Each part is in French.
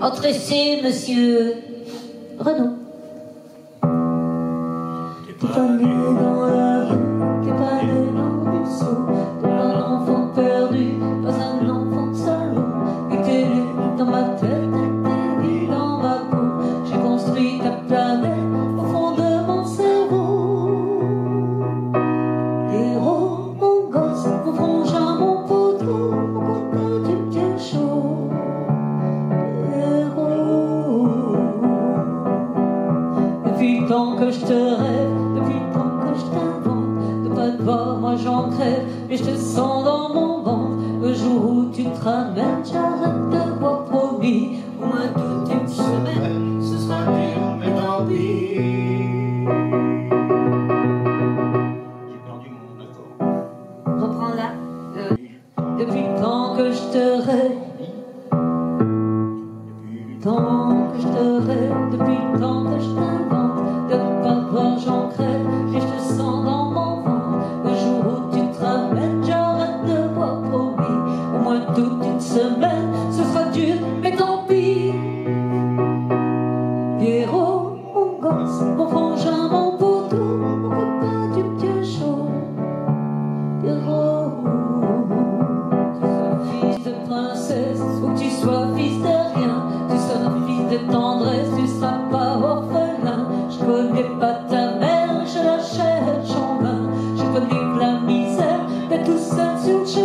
Entrez ici, monsieur Renaud. T'es pas né dans la rue, t'es pas né dans le ruisseau. T'es pas un enfant perdu, pas un enfant de salon. Et t'es né dans ma tête, t'es né dans ma peau. J'ai construit ta planète moi j'en crève, mais je te sens dans mon ventre. Le jour où tu te ramènes, j'arrête de boire promis, au moins toute une semaine, ce sera dur, mais tant pis. J'ai perdu mon accord. Reprends là. Euh, depuis le temps que je te rêve, Depuis tant que je te rêve, depuis le temps que je t'invente, de ne pas voir j'en crève, toute semaine, ce sera dur, mais tant pis. Pierrot, mon gosse, mon frangin, mon poteau, mon copain du pied chaud. Pierrot, tu sois fils de princesse ou tu sois fils de rien, tu seras fils de tendresse, tu seras pas orphelin. Je connais pas ta mère, je la cherche en vain. Je connais que la misère d'être tout seul sur le chemin.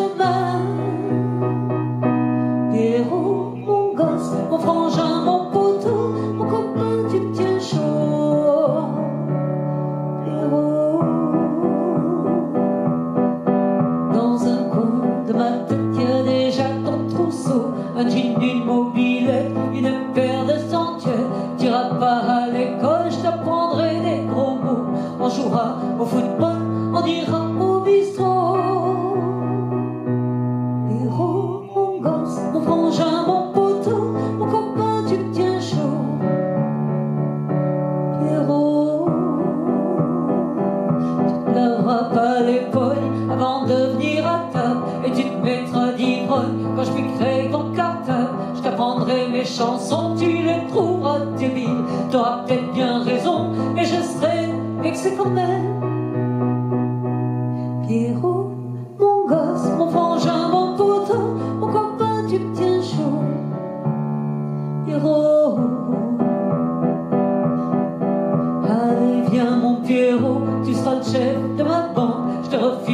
Coin de ma tête, y a déjà ton trousseau, un jean, une mobilette, une paire de sentiers. T'iras pas à l'école, je t'apprendrai des gros mots. On jouera au football, on ira au bistrot. Quand je piquerai ton cartable Je t'apprendrai mes chansons, tu les trouveras débiles. T'auras peut-être bien raison, mais je serai vexé quand même Pierrot, mon gosse, mon frangin, mon poteau Mon copain, tu me tiens chaud. Pierrot. Allez, viens mon Pierrot, tu seras le chef de ma bande. Je te refilerai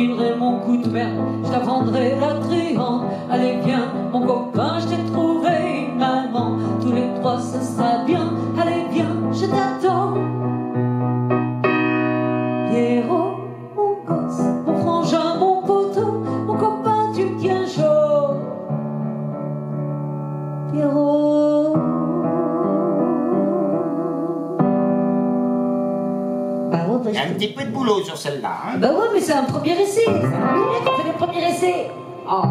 je t'apprendrai la triante. Allez, viens mon copain, je t'ai trouvé une maman. Tous les trois, ce sera bien. Allez, viens, je t'attends. Pierrot, mon gosse, mon frangin, mon poteau, mon copain, tu me tiens chaud. Pierrot. Il y a un petit peu de boulot sur celle-là. Hein bah ouais, mais c'est un premier essai. C'est le premier essai. Oh,